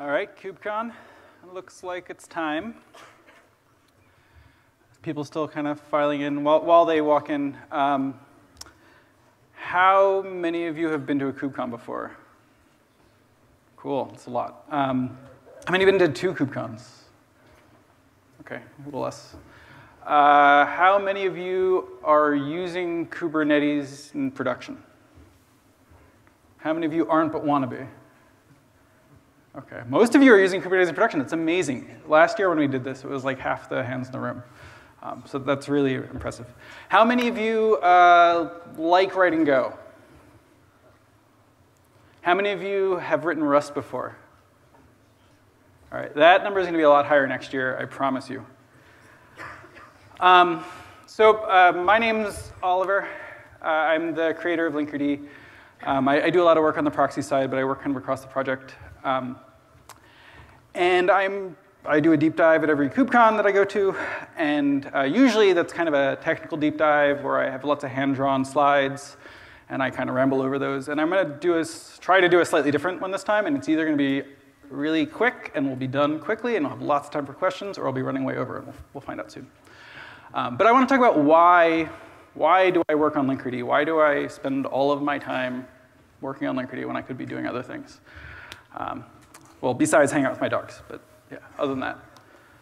All right, KubeCon. Looks like it's time. People still kind of filing in. While, while they walk in, um, how many of you have been to a KubeCon before? Cool, it's a lot. Um, how many you been to two KubeCons? Okay, a little less. Uh, how many of you are using Kubernetes in production? How many of you aren't but want to be? Okay, most of you are using Kubernetes in production. It's amazing. Last year when we did this, it was like half the hands in the room. Um, so that's really impressive. How many of you uh, like writing Go? How many of you have written Rust before? All right, that number is going to be a lot higher next year, I promise you. Um, so uh, my name's Oliver. Uh, I'm the creator of Linkerd. Um, I, I, do a lot of work on the proxy side, but I work kind of across the project. Um, and I'm, I do a deep dive at every KubeCon that I go to, and uh, usually that's kind of a technical deep dive where I have lots of hand-drawn slides, and I kind of ramble over those. And I'm going to do a, try to do a slightly different one this time, and it's either going to be really quick, and we'll be done quickly, and I'll have lots of time for questions, or I'll be running way over, and we'll, we'll find out soon. Um, but I want to talk about why, why do I work on Linkerd? Why do I spend all of my time working on Linkerd when I could be doing other things? Um, well, besides hanging out with my dogs, but yeah, other than that.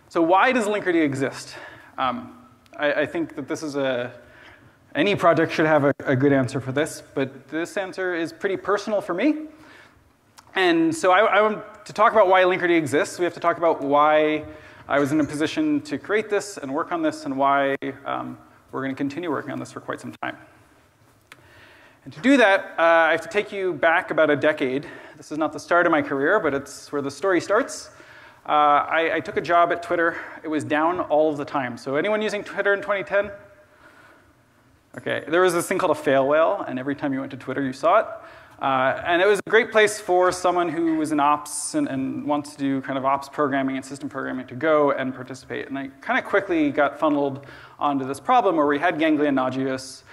So why does Linkerd exist? Um, I, I, think that this is a, any project should have a, a good answer for this, but this answer is pretty personal for me. And so I, I, want to talk about why Linkerd exists. We have to talk about why I was in a position to create this and work on this and why um, we're going to continue working on this for quite some time. And to do that, uh, I have to take you back about a decade. This is not the start of my career, but it's where the story starts. Uh, I, I, took a job at Twitter. It was down all of the time. So anyone using Twitter in 2010? Okay, there was this thing called a fail whale, and every time you went to Twitter, you saw it. Uh, and it was a great place for someone who was in ops and, and, wants to do kind of ops programming and system programming to go and participate. And I kind of quickly got funneled onto this problem where we had Ganglia Nagios,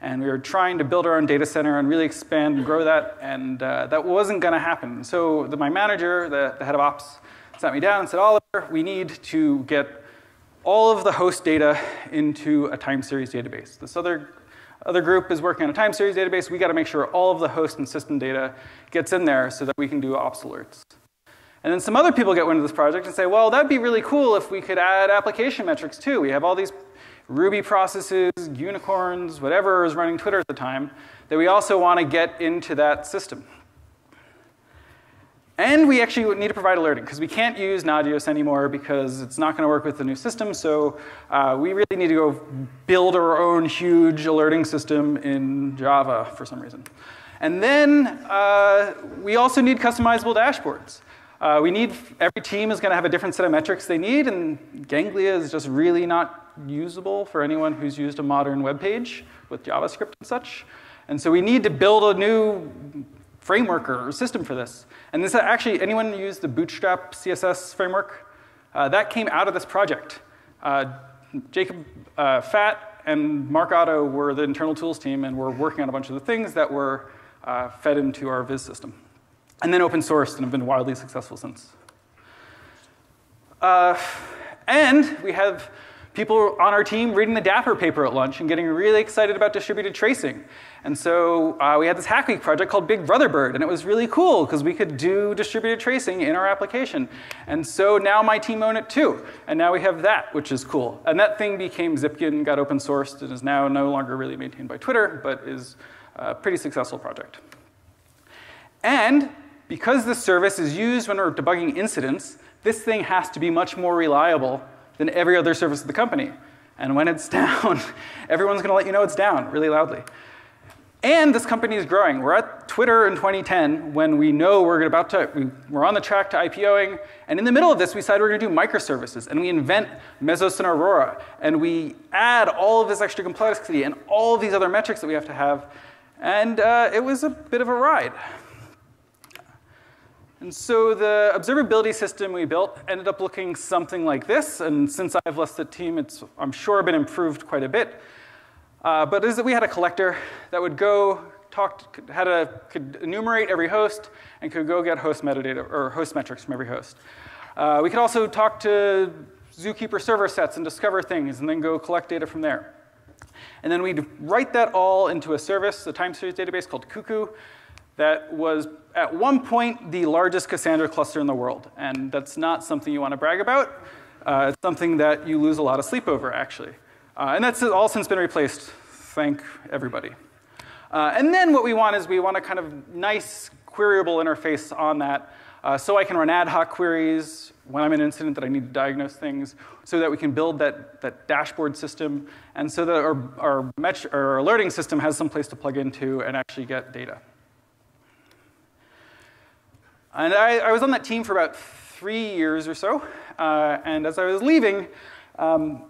and we were trying to build our own data center and really expand and grow that, and uh, that wasn't going to happen. So the, my manager, the, the head of ops, sat me down and said, Oliver, we need to get all of the host data into a time series database. This other other group is working on a time series database. We got to make sure all of the host and system data gets in there so that we can do ops alerts. And then some other people get wind of this project and say, well, that'd be really cool if we could add application metrics too. We have all these Ruby processes, unicorns, whatever is running Twitter at the time, that we also want to get into that system. And we actually need to provide alerting because we can't use Nagios anymore because it's not going to work with the new system. So uh, we really need to go build our own huge alerting system in Java for some reason. And then uh, we also need customizable dashboards. Uh, we need, every team is going to have a different set of metrics they need, and Ganglia is just really not usable for anyone who's used a modern web page with JavaScript and such. And so we need to build a new framework or system for this. And this actually, anyone use the Bootstrap CSS framework? Uh, that came out of this project. Uh, Jacob uh, Fat and Mark Otto were the internal tools team and were working on a bunch of the things that were uh, fed into our Viz system. And then open sourced and have been wildly successful since. Uh, and we have people on our team reading the Dapper paper at lunch and getting really excited about distributed tracing. And so uh, we had this Hack Week project called Big Brother Bird, and it was really cool because we could do distributed tracing in our application. And so now my team own it too. And now we have that, which is cool. And that thing became Zipkin, got open sourced, and is now no longer really maintained by Twitter, but is a pretty successful project. And because this service is used when we're debugging incidents, this thing has to be much more reliable than every other service of the company. And when it's down, everyone's going to let you know it's down really loudly. And this company is growing. We're at Twitter in 2010 when we know we're about to, we, are on the track to IPOing. And in the middle of this, we decide we're going to do microservices. And we invent Mesos and Aurora. And we add all of this extra complexity and all of these other metrics that we have to have. And uh, it was a bit of a ride. And so the observability system we built ended up looking something like this. And since I've left the team, it's, I'm sure, been improved quite a bit. Uh, but is that we had a collector that would go talked, had a, could enumerate every host and could go get host metadata or host metrics from every host. Uh, we could also talk to Zookeeper server sets and discover things and then go collect data from there. And then we'd write that all into a service, a time series database called Cuckoo, that was at one point the largest Cassandra cluster in the world. And that's not something you want to brag about. Uh, it's something that you lose a lot of sleep over, actually. Uh, and that's all since been replaced. Thank everybody. Uh, and then what we want is we want a kind of nice queryable interface on that uh, so I can run ad hoc queries when I'm in an incident that I need to diagnose things, so that we can build that, that dashboard system, and so that our, our, our alerting system has some place to plug into and actually get data. And I, I was on that team for about three years or so, uh, and as I was leaving, um,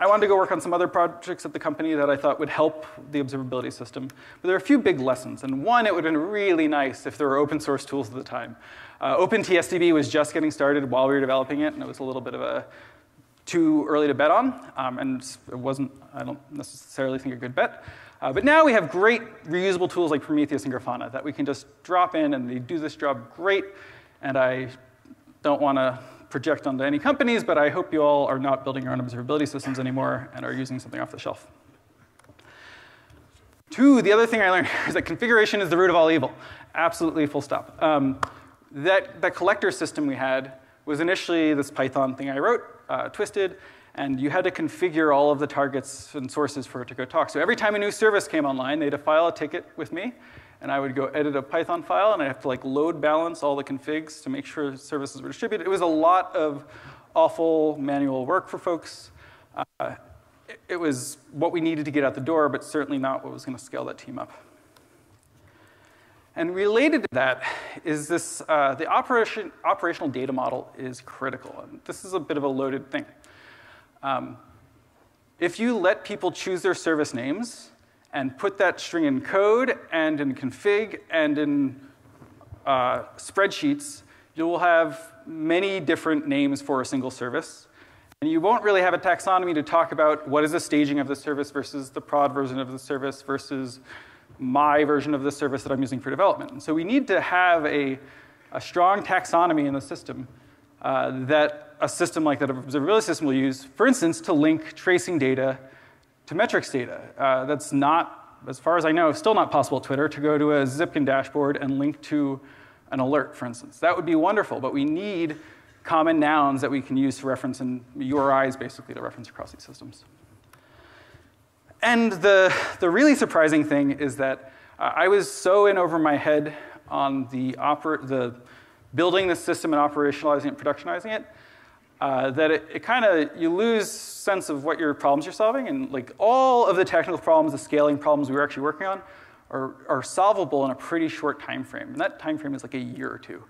I wanted to go work on some other projects at the company that I thought would help the observability system. But there are a few big lessons. And one, it would have been really nice if there were open source tools at the time. Uh, OpenTSDB was just getting started while we were developing it, and it was a little bit of a too early to bet on. Um, and it wasn't, I don't necessarily think, a good bet. Uh, but now we have great reusable tools like Prometheus and Grafana that we can just drop in and they do this job great. And I don't want to project onto any companies, but I hope you all are not building your own observability systems anymore and are using something off the shelf. Two, the other thing I learned is that configuration is the root of all evil. Absolutely full stop. Um, that, that collector system we had was initially this Python thing I wrote, uh, twisted, and you had to configure all of the targets and sources for it to go talk. So every time a new service came online, they had to file a ticket with me, and I would go edit a Python file, and I'd have to like load balance all the configs to make sure services were distributed. It was a lot of awful manual work for folks. Uh, it, it was what we needed to get out the door, but certainly not what was going to scale that team up. And related to that is this, uh, the operation, operational data model is critical. And this is a bit of a loaded thing. Um, if you let people choose their service names, and put that string in code and in config and in uh, spreadsheets, you will have many different names for a single service. And you won't really have a taxonomy to talk about what is the staging of the service versus the prod version of the service versus my version of the service that I'm using for development. And so we need to have a, a strong taxonomy in the system uh, that a system like that observability system will use, for instance, to link tracing data to metrics data. Uh, that's not, as far as I know, still not possible at Twitter to go to a Zipkin dashboard and link to an alert, for instance. That would be wonderful, but we need common nouns that we can use to reference and URIs basically to reference across these systems. And the, the really surprising thing is that uh, I was so in over my head on the, oper the building the system and operationalizing it, productionizing it, uh, that it, it kind of, you lose sense of what your problems you're solving. And like all of the technical problems, the scaling problems we were actually working on are, are solvable in a pretty short time frame. And that time frame is like a year or two.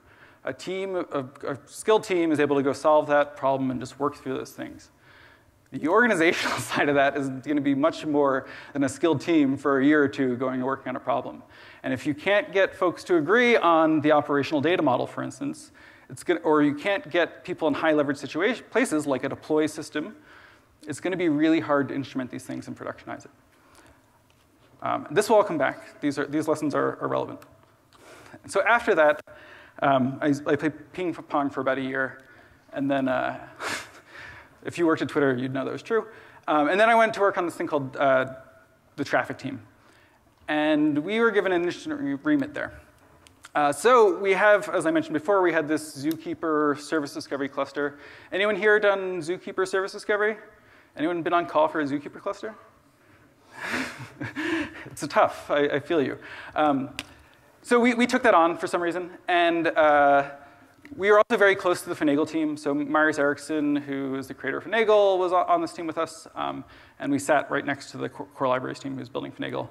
A team, a, a skilled team is able to go solve that problem and just work through those things. The organizational side of that is going to be much more than a skilled team for a year or two going and working on a problem. And if you can't get folks to agree on the operational data model, for instance, it's gonna, or you can't get people in high leverage situation, places like a deploy system, it's going to be really hard to instrument these things and productionize it. Um, this will all come back. These, are, these lessons are, are relevant. So after that, um, I, I, played ping pong for about a year. And then, uh, if you worked at Twitter, you'd know that was true. Um, and then I went to work on this thing called uh, the traffic team. And we were given an initial remit there. Uh, so we have, as I mentioned before, we had this Zookeeper service discovery cluster. Anyone here done Zookeeper service discovery? Anyone been on call for a Zookeeper cluster? it's tough, I, I feel you. Um, so we, we took that on for some reason, and uh, we were also very close to the Finagle team. So Marius Eriksen, who is the creator of Finagle, was on this team with us, um, and we sat right next to the core libraries team who's building Finagle.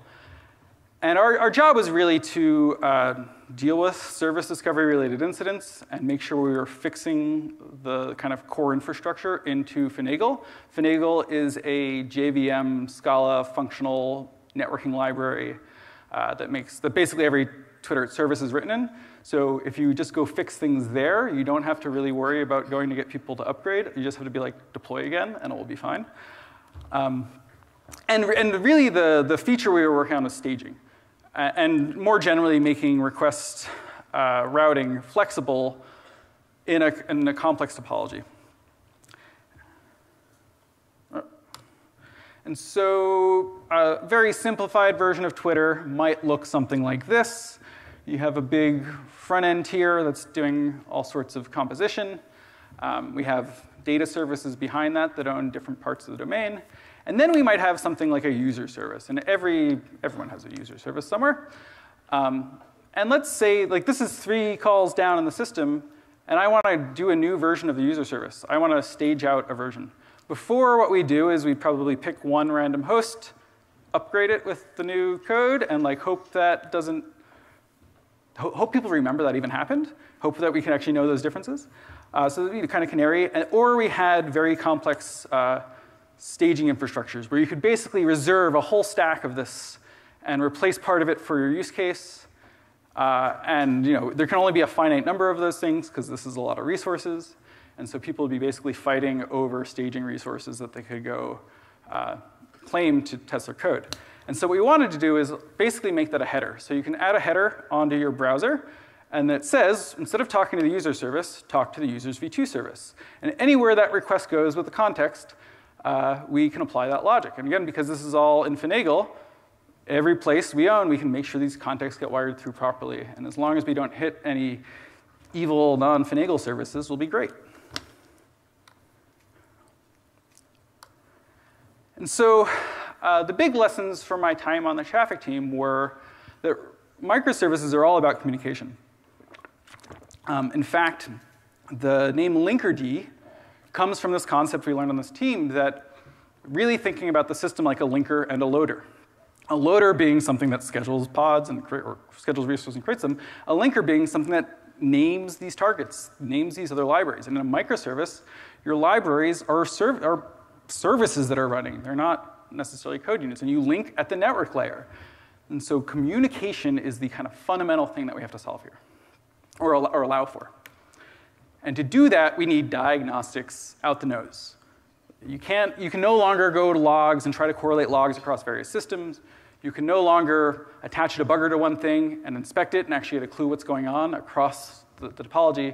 And our, our job was really to uh, deal with service discovery related incidents and make sure we were fixing the kind of core infrastructure into Finagle. Finagle is a JVM Scala functional networking library uh, that makes that basically every Twitter service is written in. So if you just go fix things there, you don't have to really worry about going to get people to upgrade. You just have to be like deploy again, and it will be fine. Um, and, and really, the, the feature we were working on was staging. And more generally making request uh, routing flexible in a, in a complex topology. And so a very simplified version of Twitter might look something like this. You have a big front end here that's doing all sorts of composition. Um, we have data services behind that that own different parts of the domain. And then we might have something like a user service. And every, everyone has a user service somewhere. Um, and let's say, like this is three calls down in the system, and I want to do a new version of the user service. I want to stage out a version. Before, what we do is we probably pick one random host, upgrade it with the new code, and like hope that doesn't, ho hope people remember that even happened, hope that we can actually know those differences. Uh, so you know, kind of canary, and, or we had very complex uh, staging infrastructures where you could basically reserve a whole stack of this and replace part of it for your use case. Uh, and you know, there can only be a finite number of those things because this is a lot of resources. And so people would be basically fighting over staging resources that they could go uh, claim to test their code. And so what we wanted to do is basically make that a header. So you can add a header onto your browser, and it says, instead of talking to the user service, talk to the user's v2 service. And anywhere that request goes with the context, uh, we can apply that logic. And again, because this is all in Finagle, every place we own, we can make sure these contexts get wired through properly. And as long as we don't hit any evil non-Finagle services, we'll be great. And so uh, the big lessons from my time on the traffic team were that microservices are all about communication. Um, in fact, the name Linkerd comes from this concept we learned on this team that really thinking about the system like a linker and a loader. A loader being something that schedules pods and or schedules resources and creates them. A linker being something that names these targets, names these other libraries. And in a microservice, your libraries are, are services that are running. They're not necessarily code units. And you link at the network layer. And so communication is the kind of fundamental thing that we have to solve here, or, or allow for. And to do that, we need diagnostics out the nose. You, can't, you can no longer go to logs and try to correlate logs across various systems. You can no longer attach a debugger to one thing and inspect it and actually get a clue what's going on across the, the topology.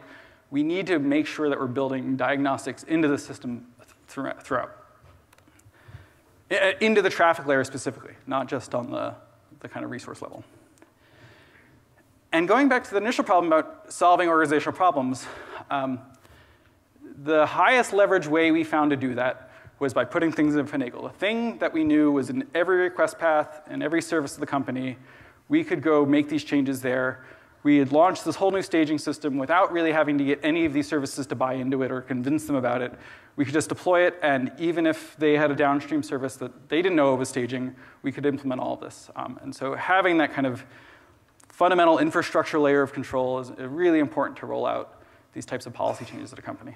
We need to make sure that we're building diagnostics into the system throughout. Uh, into the traffic layer specifically, not just on the, the kind of resource level. And going back to the initial problem about solving organizational problems, um, the highest leverage way we found to do that was by putting things in Finagle. A thing that we knew was in every request path and every service of the company. We could go make these changes there. We had launched this whole new staging system without really having to get any of these services to buy into it or convince them about it. We could just deploy it, and even if they had a downstream service that they didn't know was staging, we could implement all of this. Um, and so having that kind of fundamental infrastructure layer of control is really important to roll out these types of policy changes at a company.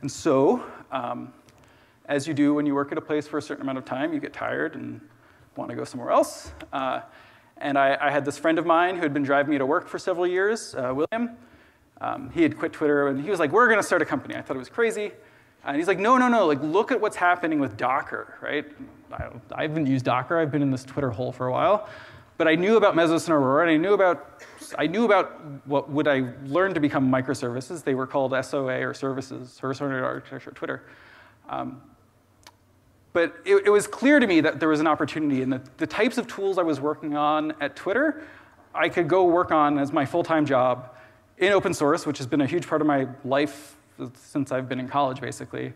And so, um, as you do when you work at a place for a certain amount of time, you get tired and want to go somewhere else. Uh, and I, I, had this friend of mine who had been driving me to work for several years, uh, William. Um, he had quit Twitter, and he was like, we're going to start a company. I thought it was crazy. And he's like, no, no, no, like, look at what's happening with Docker, right? I, I haven't used Docker. I've been in this Twitter hole for a while. But I knew about Mesos and Aurora, and I knew about, I knew about what would I learn to become microservices. They were called SOA or services, service-oriented architecture Twitter. Um, but it, it, was clear to me that there was an opportunity, and the, the types of tools I was working on at Twitter, I could go work on as my full-time job in open source, which has been a huge part of my life since I've been in college, basically.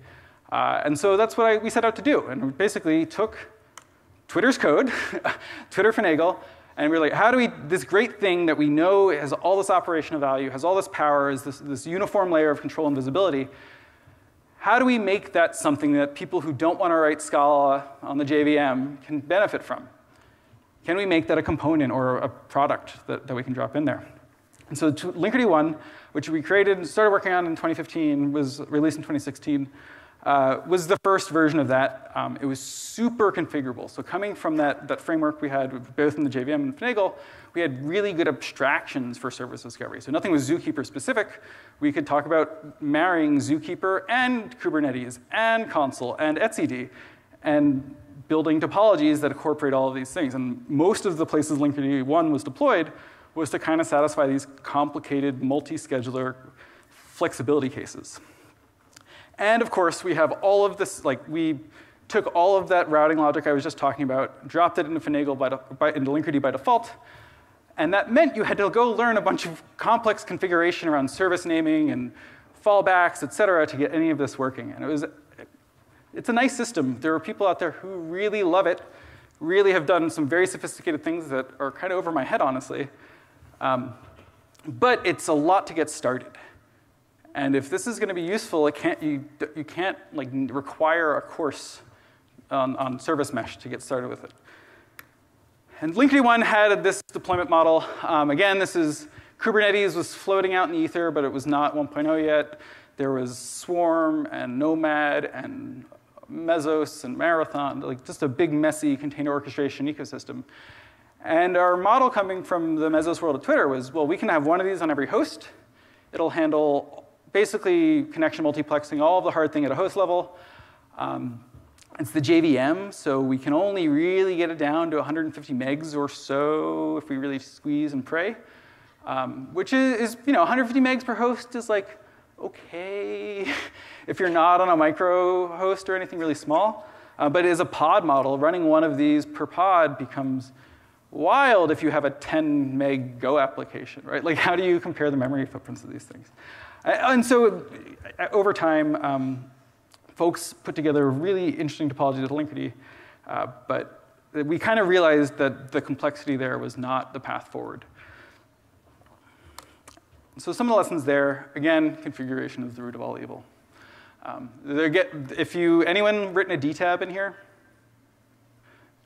Uh, and so that's what I, we set out to do. And basically took Twitter's code, Twitter Finagle, and we're like, how do we, this great thing that we know has all this operational value, has all this power, is this, this uniform layer of control and visibility, how do we make that something that people who don't want to write Scala on the JVM can benefit from? Can we make that a component or a product that, that we can drop in there? And so Linkerd 1, which we created and started working on in 2015, was released in 2016, uh, was the first version of that. Um, it was super configurable. So coming from that, that framework we had both in the JVM and Finagle, we had really good abstractions for service discovery. So nothing was Zookeeper specific. We could talk about marrying Zookeeper and Kubernetes and Consul and etcd and building topologies that incorporate all of these things. And most of the places Linkerd 1 was deployed was to kind of satisfy these complicated multi-scheduler flexibility cases. And of course, we have all of this, like we took all of that routing logic I was just talking about, dropped it into Finagle by, by, Linkerd by default, and that meant you had to go learn a bunch of complex configuration around service naming and fallbacks, et cetera, to get any of this working. And it was, it's a nice system. There are people out there who really love it, really have done some very sophisticated things that are kind of over my head, honestly. Um, but it's a lot to get started. And if this is going to be useful, it can't, you, you can't like, require a course on, on service mesh to get started with it. And Linkerd 1 had this deployment model. Um, again, this is Kubernetes was floating out in the ether, but it was not 1.0 yet. There was Swarm and Nomad and Mesos and Marathon, like just a big messy container orchestration ecosystem. And our model coming from the Mesos world of Twitter was, well, we can have one of these on every host. It'll handle basically connection multiplexing, all of the hard thing at a host level. Um, it's the JVM, so we can only really get it down to 150 megs or so if we really squeeze and pray. Um, which is, is, you know, 150 megs per host is like, okay, if you're not on a micro host or anything really small. Uh, but as a pod model, running one of these per pod becomes wild if you have a 10 meg Go application, right? Like, how do you compare the memory footprints of these things? And so, uh, over time, um, folks put together a really interesting topology at Linkerd, uh, but we kind of realized that the complexity there was not the path forward. So some of the lessons there, again, configuration is the root of all evil. Um, get, if you, anyone written a DTAB in here?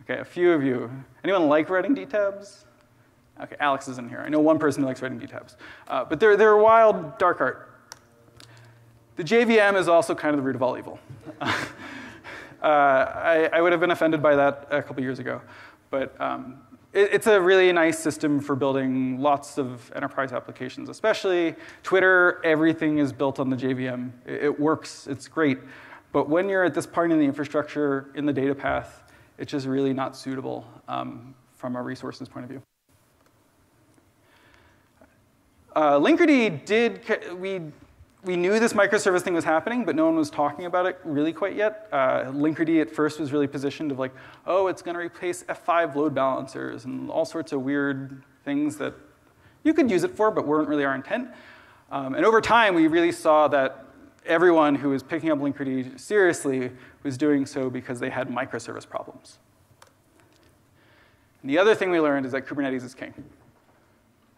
Okay, a few of you. Anyone like writing DTABs? Okay, Alex is in here. I know one person who likes writing DTABs. Uh, but they're, they're wild, dark art. The JVM is also kind of the root of all evil. uh, I, I, would have been offended by that a couple years ago. But um, it, it's a really nice system for building lots of enterprise applications, especially Twitter, everything is built on the JVM. It, it works, it's great. But when you're at this point in the infrastructure, in the data path, it's just really not suitable um, from a resources point of view. Uh, Linkerd did, we we knew this microservice thing was happening, but no won was talking about it really quite yet. Uh, Linkerd at first was really positioned of like, oh, it's going to replace F5 load balancers and all sorts of weird things that you could use it for, but weren't really our intent. Um, and over time, we really saw that everyone who was picking up Linkerd seriously was doing so because they had microservice problems. And the other thing we learned is that Kubernetes is king.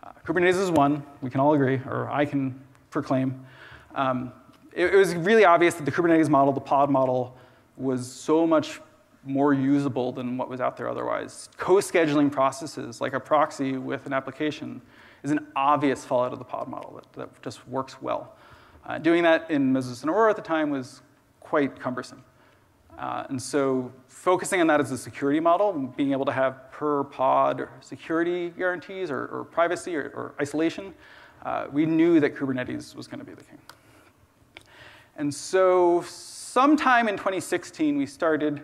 Uh, Kubernetes is one, we can all agree, or I can proclaim. Um, it, it, was really obvious that the Kubernetes model, the pod model, was so much more usable than what was out there otherwise. Co-scheduling processes, like a proxy with an application, is an obvious fallout of the pod model that, that just works well. Uh, doing that in Mesos and Aurora at the time was quite cumbersome. Uh, and so focusing on that as a security model, being able to have per pod security guarantees or, or privacy or, or isolation, uh, we knew that Kubernetes was going to be the king. And so sometime in 2016, we started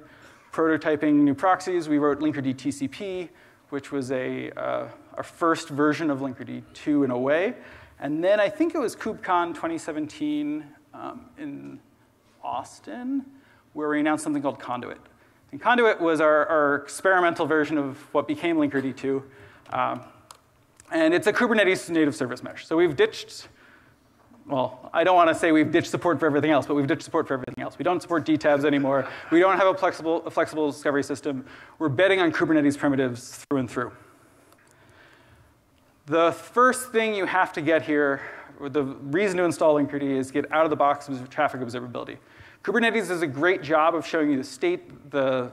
prototyping new proxies. We wrote Linkerd TCP, which was a, uh, our first version of Linkerd 2 in a way. And then I think it was KubeCon 2017 um, in Austin, where we announced something called Conduit. And Conduit was our, our experimental version of what became Linkerd 2. Um, and it's a Kubernetes native service mesh. So we've ditched well, I don't want to say we've ditched support for everything else, but we've ditched support for everything else. We don't support DTABs anymore. We don't have a flexible, a flexible discovery system. We're betting on Kubernetes primitives through and through. The first thing you have to get here, the reason to install Linkerd is get out of the box traffic observability. Kubernetes does a great job of showing you the state, the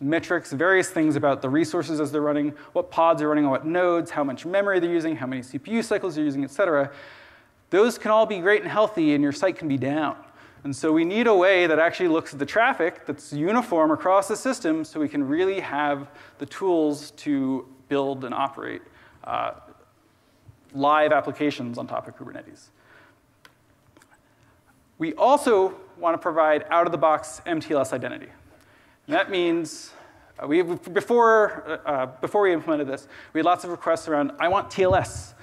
metrics, various things about the resources as they're running, what pods are running on what nodes, how much memory they're using, how many CPU cycles they're using, et cetera. Those can all be great and healthy, and your site can be down. And so we need a way that actually looks at the traffic that's uniform across the system so we can really have the tools to build and operate uh, live applications on top of Kubernetes. We also want to provide out-of-the-box MTLS identity. And that means uh, we, before, uh, before we implemented this, we had lots of requests around, I want TLS.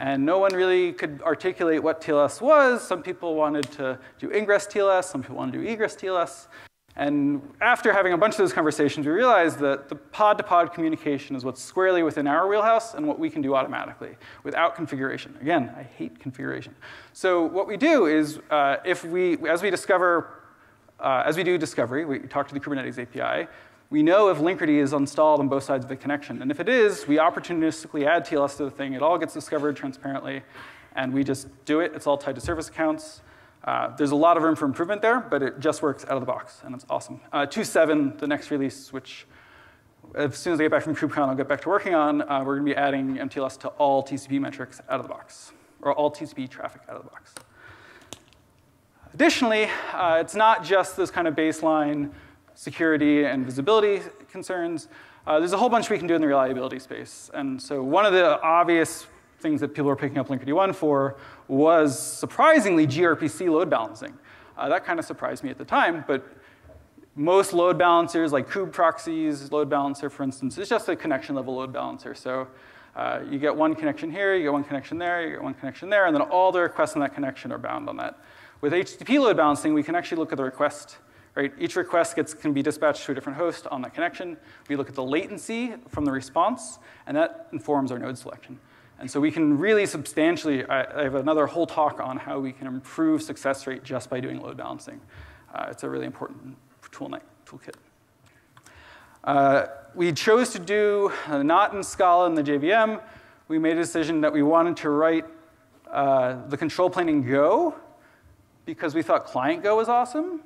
And no one really could articulate what TLS was. Some people wanted to do ingress TLS, some people wanted to do egress TLS. And after having a bunch of those conversations, we realized that the pod-to-pod -pod communication is what's squarely within our wheelhouse and what we can do automatically without configuration. Again, I hate configuration. So what we do is, uh, if we, as we discover, uh, as we do discovery, we talk to the Kubernetes API, we know if Linkerd is installed on both sides of the connection. And if it is, we opportunistically add TLS to the thing. It all gets discovered transparently, and we just do it. It's all tied to service accounts. Uh, there's a lot of room for improvement there, but it just works out of the box, and it's awesome. Uh, 2.7, the next release, which as soon as I get back from KubeCon, I'll get back to working on, uh, we're going to be adding MTLS to all TCP metrics out of the box, or all TCP traffic out of the box. Additionally, uh, it's not just this kind of baseline security and visibility concerns. Uh, there's a whole bunch we can do in the reliability space. And so one of the obvious things that people were picking up Linkerd 1 for was surprisingly gRPC load balancing. Uh, that kind of surprised me at the time, but most load balancers, like kubeproxy's load balancer, for instance, is just a connection level load balancer. So uh, you get one connection here, you get one connection there, you get one connection there, and then all the requests in that connection are bound on that. With HTTP load balancing, we can actually look at the request. Right? Each request gets, can be dispatched to a different host on that connection. We look at the latency from the response, and that informs our node selection. And so we can really substantially, I, I have another whole talk on how we can improve success rate just by doing load balancing. Uh, it's a really important tool toolkit. Uh, we chose to do uh, not in Scala in the JVM. We made a decision that we wanted to write uh, the control plane in Go because we thought client Go was awesome.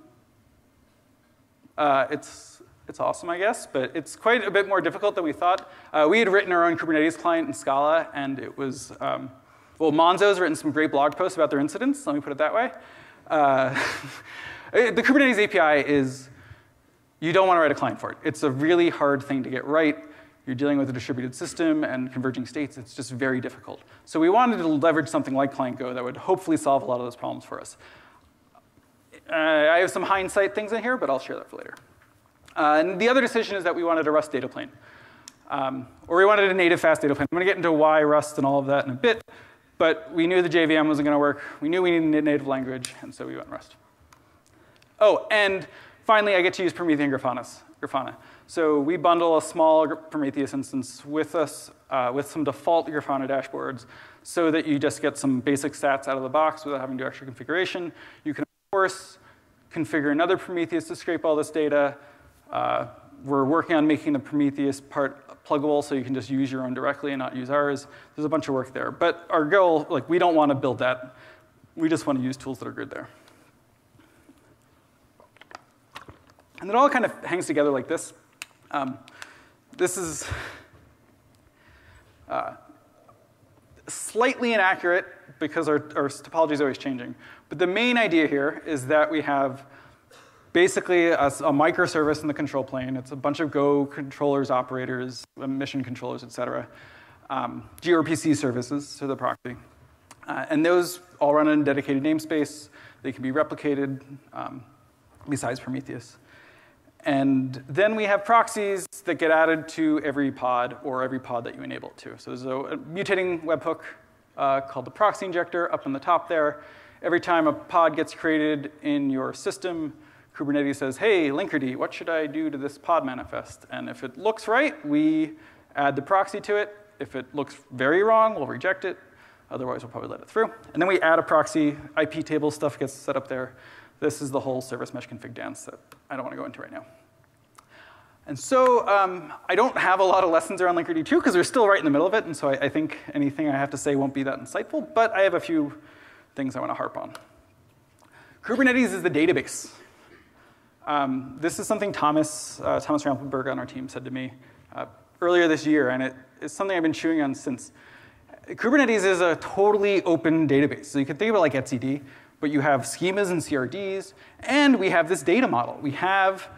Uh, it's it's awesome, I guess, but it's quite a bit more difficult than we thought. Uh, we had written our own Kubernetes client in Scala, and it was, um, well, Monzo's written some great blog posts about their incidents, let me put it that way. Uh, the Kubernetes API is, you don't want to write a client for it. It's a really hard thing to get right. You're dealing with a distributed system and converging states. It's just very difficult. So we wanted to leverage something like Client Go that would hopefully solve a lot of those problems for us. Uh, I have some hindsight things in here, but I'll share that for later. Uh, and the other decision is that we wanted a Rust data plane. Um, or we wanted a native fast data plane. I'm going to get into why Rust and all of that in a bit, but we knew the JVM wasn't going to work. We knew we needed a native language, and so we went Rust. Oh, and finally, I get to use Prometheus and Grafana. Grafana. So we bundle a small Prometheus instance with us, uh, with some default Grafana dashboards, so that you just get some basic stats out of the box without having to do extra configuration. You can, of course, configure another Prometheus to scrape all this data, uh, we're working on making the Prometheus part pluggable so you can just use your own directly and not use ours. There's a bunch of work there. But our goal, like we don't want to build that. We just want to use tools that are good there. And it all kind of hangs together like this. Um, this is uh, slightly inaccurate because our, our topology is always changing. But the main idea here is that we have basically a, a, microservice in the control plane. It's a bunch of Go controllers, operators, admission controllers, et cetera. Um, gRPC services to the proxy. Uh, and those all run in a dedicated namespace. They can be replicated um, besides Prometheus. And then we have proxies that get added to every pod or every pod that you enable it to. So there's a, a mutating webhook uh, called the proxy injector up in the top there. Every time a pod gets created in your system, Kubernetes says, hey, Linkerd, what should I do to this pod manifest? And if it looks right, we add the proxy to it. If it looks very wrong, we'll reject it. Otherwise, we'll probably let it through. And then we add a proxy, IP table stuff gets set up there. This is the whole service mesh config dance that I don't want to go into right now. And so um, I don't have a lot of lessons around Linkerd 2 because we're still right in the middle of it, and so I, I, think anything I have to say won't be that insightful, but I have a few things I want to harp on. Kubernetes is the database. Um, this is something Thomas, uh, Thomas Rampelberg on our team said to me uh, earlier this year, and it is something I've been chewing on since. Kubernetes is a totally open database. So you can think of it like etcd, but you have schemas and CRDs, and we have this data model. We have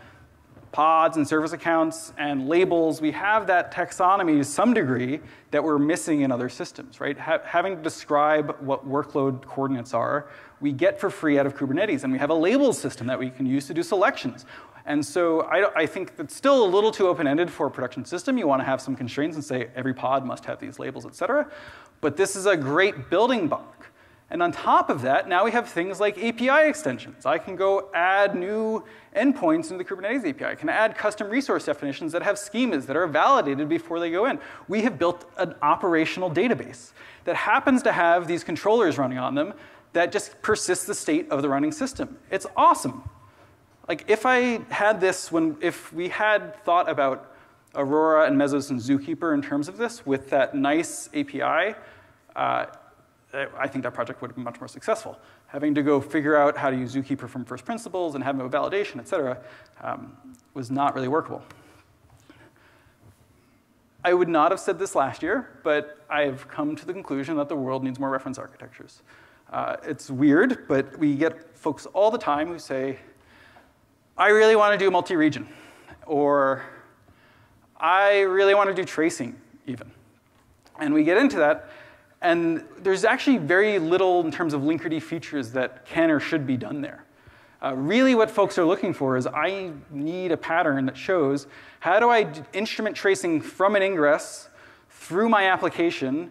pods and service accounts and labels, we have that taxonomy to some degree that we're missing in other systems, right? Ha having to describe what workload coordinates are, we get for free out of Kubernetes, and we have a label system that we can use to do selections. And so I, I think that's still a little too open-ended for a production system. You want to have some constraints and say every pod must have these labels, et cetera. But this is a great building block. And on top of that, now we have things like API extensions. I can go add new endpoints into the Kubernetes API. I can add custom resource definitions that have schemas that are validated before they go in. We have built an operational database that happens to have these controllers running on them that just persists the state of the running system. It's awesome. Like if I had this when, if we had thought about Aurora and Mesos and Zookeeper in terms of this with that nice API, uh, I think that project would have been much more successful. Having to go figure out how to use Zookeeper from first principles and have no validation, et cetera, um, was not really workable. I would not have said this last year, but I have come to the conclusion that the world needs more reference architectures. Uh, it's weird, but we get folks all the time who say, I really want to do multi-region, or I really want to do tracing, even. And we get into that, and there's actually very little in terms of Linkerd features that can or should be done there. Uh, really what folks are looking for is I need a pattern that shows how do I instrument tracing from an ingress through my application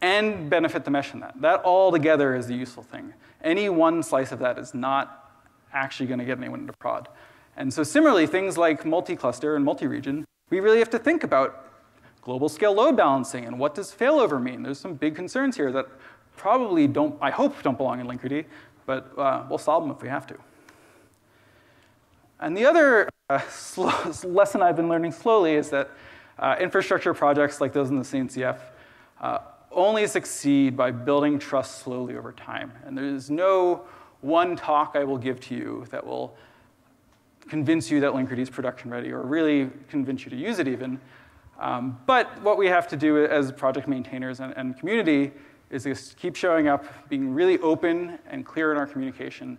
and benefit the mesh in that. That all together is the useful thing. Any one slice of that is not actually going to get anyone into prod. And so similarly, things like multi-cluster and multi-region, we really have to think about global scale load balancing and what does failover mean? There's some big concerns here that probably don't, I hope don't belong in Linkerd, but uh, we'll solve them if we have to. And the other uh, lesson I've been learning slowly is that uh, infrastructure projects like those in the CNCF uh, only succeed by building trust slowly over time. And there's no one talk I will give to you that will convince you that Linkerd is production ready or really convince you to use it even. Um, but what we have to do as project maintainers and, and community is just keep showing up, being really open and clear in our communication.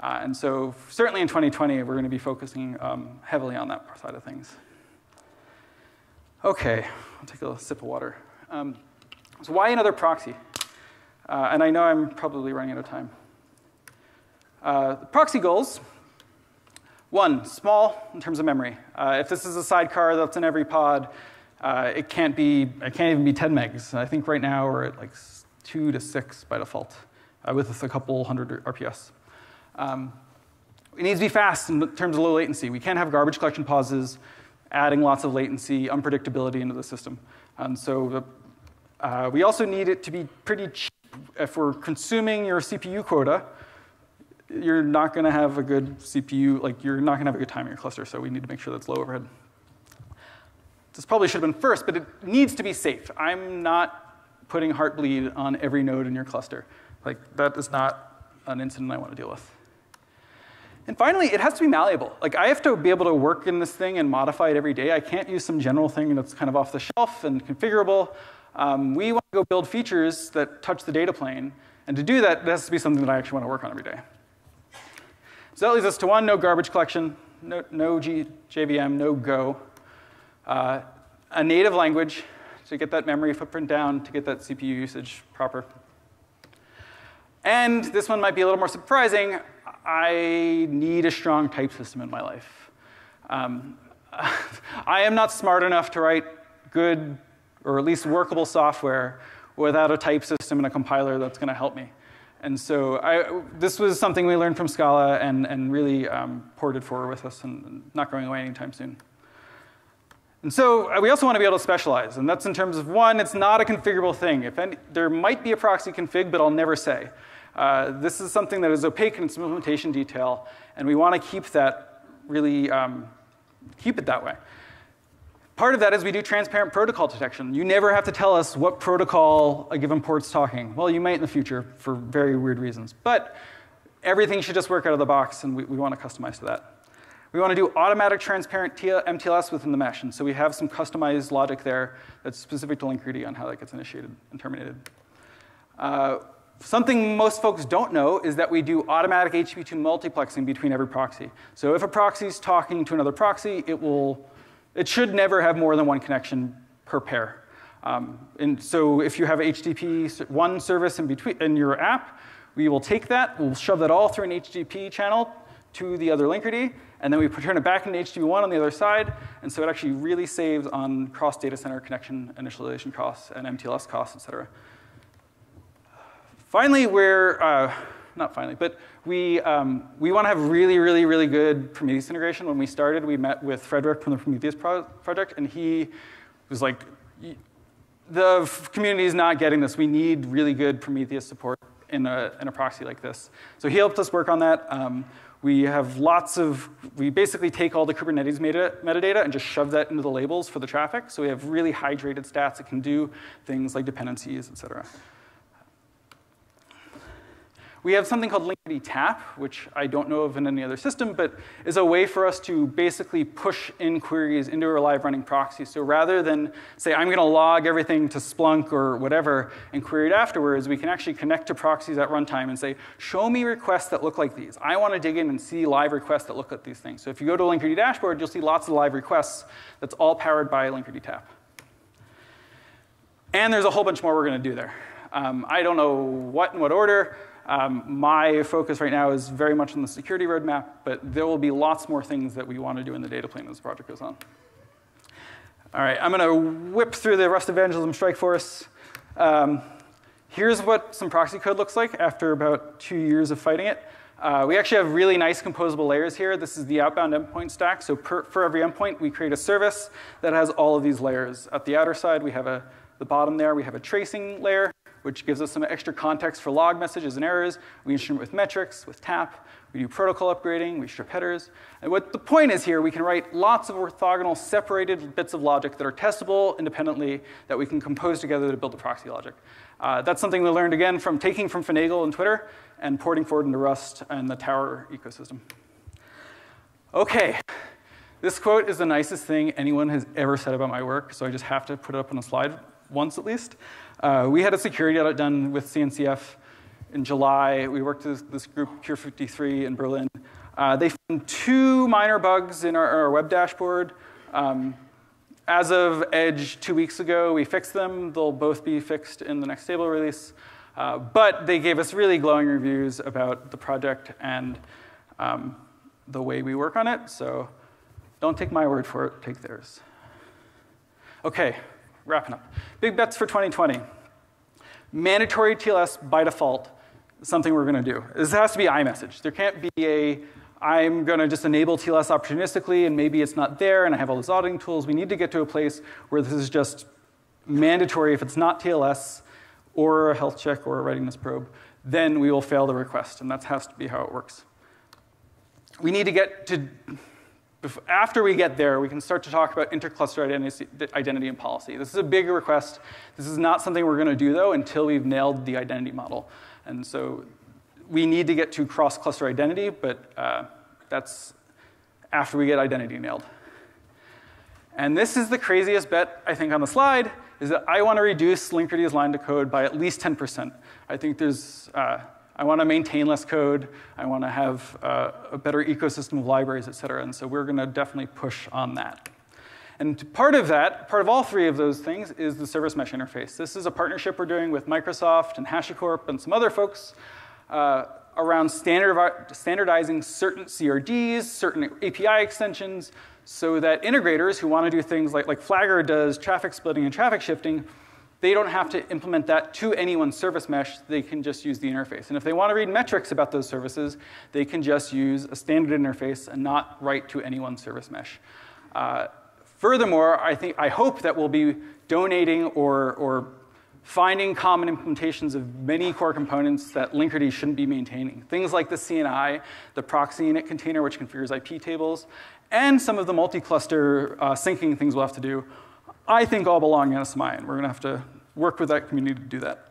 Uh, and so certainly in 2020, we're going to be focusing um, heavily on that side of things. Okay, I'll take a sip of water. Um, so why another proxy? Uh, and I know I'm probably running out of time. Uh, proxy goals one, small in terms of memory. Uh, if this is a sidecar that's in every pod, uh, it can't be, it can't even be 10 megs. I think right now we're at like two to six by default uh, with a couple hundred RPS. Um, it needs to be fast in terms of low latency. We can't have garbage collection pauses, adding lots of latency, unpredictability into the system. And so uh, we also need it to be pretty cheap. If we're consuming your CPU quota, you're not going to have a good CPU, like you're not going to have a good time in your cluster, so we need to make sure that's low overhead. This probably should have been first, but it needs to be safe. I'm not putting Heartbleed on every node in your cluster. Like, that is not an incident I want to deal with. And finally, it has to be malleable. Like, I have to be able to work in this thing and modify it every day. I can't use some general thing that's kind of off the shelf and configurable. Um, we want to go build features that touch the data plane. And to do that, it has to be something that I actually want to work on every day. So that leads us to one, no garbage collection, no, no G, JVM, no Go uh, a native language to get that memory footprint down, to get that CPU usage proper. And this one might be a little more surprising. I need a strong type system in my life. Um, I am not smart enough to write good or at least workable software without a type system and a compiler that's going to help me. And so I, this was something we learned from Scala and, and really um, ported forward with us and not going away anytime soon. And so uh, we also want to be able to specialize, and that's in terms of one, it's not a configurable thing. If any, there might be a proxy config, but I'll never say. Uh, this is something that is opaque in its implementation detail, and we want to keep that really, um, keep it that way. Part of that is we do transparent protocol detection. You never have to tell us what protocol a given port's talking. Well, you might in the future for very weird reasons, but everything should just work out of the box, and we, we want to customize to that. We want to do automatic transparent MTLS within the mesh. And so we have some customized logic there that's specific to Linkerd on how that gets initiated and terminated. Uh, something most folks don't know is that we do automatic HTTP2 multiplexing between every proxy. So if a proxy is talking to another proxy, it will, it should never have more than one connection per pair. Um, and so if you have HTTP one service in between in your app, we will take that, we'll shove that all through an HTTP channel to the other Linkerd, and then we turn it back into HTTP1 on the other side, and so it actually really saves on cross data center connection initialization costs and MTLS costs, et cetera. Finally, we're, uh, not finally, but we, um, we want to have really, really, really good Prometheus integration. When we started, we met with Frederick from the Prometheus pro project, and he was like, the community is not getting this. We need really good Prometheus support in a, in a proxy like this. So he helped us work on that. Um, we have lots of, we basically take all the Kubernetes meta, metadata and just shove that into the labels for the traffic. So we have really hydrated stats that can do things like dependencies, et cetera. We have something called Linkerd tap, which I don't know of in any other system, but is a way for us to basically push in queries into a live running proxy. So rather than say, I'm going to log everything to Splunk or whatever and query it afterwards, we can actually connect to proxies at runtime and say, show me requests that look like these. I want to dig in and see live requests that look like these things. So if you go to Linkerd dashboard, you'll see lots of live requests that's all powered by Linkerd tap. And there's a whole bunch more we're going to do there. Um, I don't know what in what order. Um, my focus right now is very much on the security roadmap, but there will be lots more things that we want to do in the data plane as the project goes on. All right, I'm going to whip through the Rust Evangelism Strike Force. Um, here's what some proxy code looks like after about two years of fighting it. Uh, we actually have really nice composable layers here. This is the outbound endpoint stack. So per, for every endpoint, we create a service that has all of these layers. At the outer side, we have a, the bottom there, we have a tracing layer which gives us some extra context for log messages and errors. We instrument with metrics, with tap. We do protocol upgrading. We strip headers. And what the point is here, we can write lots of orthogonal separated bits of logic that are testable independently that we can compose together to build the proxy logic. Uh, that's something we learned again from taking from Finagle and Twitter and porting forward into Rust and the Tower ecosystem. Okay, this quote is the nicest thing anyone has ever said about my work, so I just have to put it up on a slide once at least. Uh, we had a security audit done with CNCF in July. We worked with this group, Cure 53, in Berlin. Uh, they found two minor bugs in our, our web dashboard. Um, as of Edge two weeks ago, we fixed them. They'll both be fixed in the next stable release. Uh, but they gave us really glowing reviews about the project and um, the way we work on it. So don't take my word for it, take theirs. Okay, wrapping up. Big bets for 2020. Mandatory TLS by default is something we're going to do. This has to be iMessage. There can't be a I'm going to just enable TLS opportunistically and maybe it's not there and I have all these auditing tools. We need to get to a place where this is just mandatory. If it's not TLS or a health check or a readiness probe, then we will fail the request, and that has to be how it works. We need to get to after we get there, we can start to talk about intercluster identity, identity and policy. This is a big request. This is not something we're going to do, though, until we've nailed the identity model. And so we need to get to cross-cluster identity, but uh, that's after we get identity nailed. And this is the craziest bet, I think, on the slide, is that I want to reduce Linkerd's line to code by at least 10%. I think there's uh, I want to maintain less code. I want to have uh, a better ecosystem of libraries, et cetera. And so we're going to definitely push on that. And part of that, part of all three of those things, is the service mesh interface. This is a partnership we're doing with Microsoft and HashiCorp and some other folks uh, around standardizing certain CRDs, certain API extensions, so that integrators who want to do things like, like Flagger does traffic splitting and traffic shifting they don't have to implement that to anyone's service mesh. They can just use the interface. And if they want to read metrics about those services, they can just use a standard interface and not write to anyone's service mesh. Uh, furthermore, I, think, I hope that we'll be donating or, or finding common implementations of many core components that Linkerd shouldn't be maintaining. Things like the CNI, the proxy init container, which configures iptables, and some of the multi-cluster uh, syncing things we'll have to do I think all belong in SMI, and we're going to have to work with that community to do that.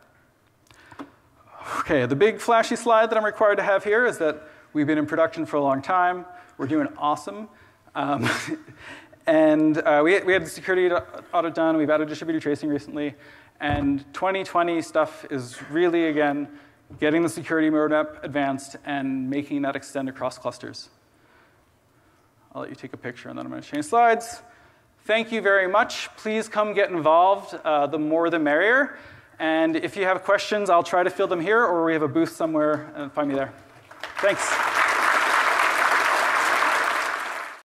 Okay, the big flashy slide that I'm required to have here is that we've been in production for a long time. We're doing awesome. Um, and uh, we, we had the security audit done. We've added distributed tracing recently. And 2020 stuff is really, again, getting the security roadmap advanced and making that extend across clusters. I'll let you take a picture, and then I'm going to change slides. Thank you very much. Please come get involved. Uh, the more the merrier. And if you have questions, I'll try to field them here, or we have a booth somewhere, and find me there. Thanks.